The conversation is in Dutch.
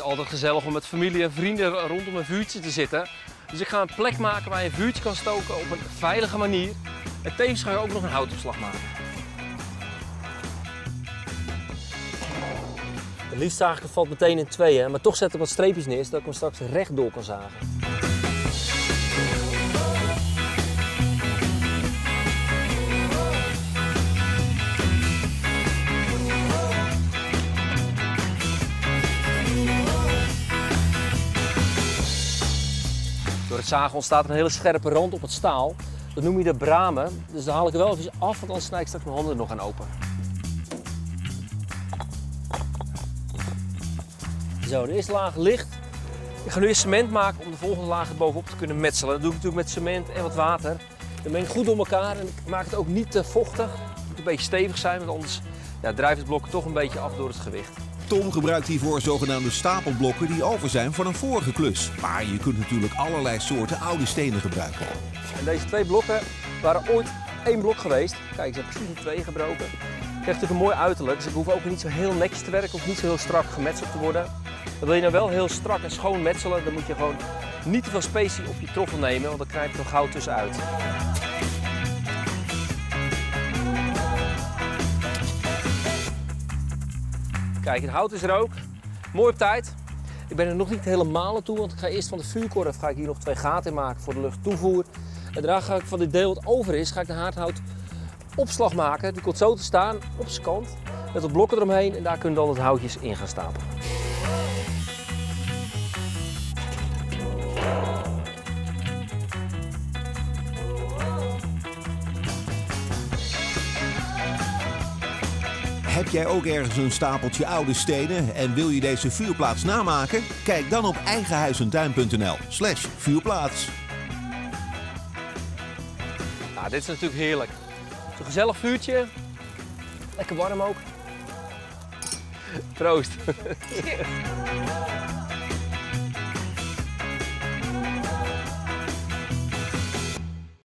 altijd gezellig om met familie en vrienden rondom een vuurtje te zitten. Dus ik ga een plek maken waar je een vuurtje kan stoken op een veilige manier. En tevens ga ik ook nog een houtopslag maken. Het liefst zaag het valt meteen in tweeën, maar toch zet ik wat streepjes neer zodat ik hem straks rechtdoor kan zagen. Door het zagen ontstaat er een hele scherpe rand op het staal. Dat noem je de bramen. Dus daar haal ik wel even af, want anders snij ik straks mijn handen nog aan open. Zo, de eerste laag ligt. Ik ga nu eerst cement maken om de volgende laag er bovenop te kunnen metselen. Dat doe ik natuurlijk met cement en wat water. Dan meng ik goed door elkaar en ik maak het ook niet te vochtig. Het moet een beetje stevig zijn, want anders ja, drijft het blok toch een beetje af door het gewicht. Tom gebruikt hiervoor zogenaamde stapelblokken die over zijn van een vorige klus. Maar je kunt natuurlijk allerlei soorten oude stenen gebruiken. En deze twee blokken waren ooit één blok geweest. Kijk, ze hebben precies in twee gebroken. Het krijgt natuurlijk een mooi uiterlijk, dus ik hoef ook niet zo heel netjes te werken, of niet zo heel strak gemetseld te worden. Dan wil je nou wel heel strak en schoon metselen, dan moet je gewoon niet te veel specie op je troffel nemen, want dan krijg je er gauw tussenuit. Kijk, het hout is er ook. Mooi op tijd. Ik ben er nog niet helemaal aan toe, want ik ga eerst van de vuurkorf ga ik hier nog twee gaten in maken voor de luchttoevoer. En daarna ga ik van dit deel wat over is, ga ik de haardhout opslag maken. Die komt zo te staan op zijn kant met wat blokken eromheen en daar kunnen dan het houtjes in gaan stapelen. Heb jij ook ergens een stapeltje oude stenen en wil je deze vuurplaats namaken? Kijk dan op eigenhuisentuin.nl slash vuurplaats. Nou, dit is natuurlijk heerlijk. Zo'n gezellig vuurtje. Lekker warm ook. Proost.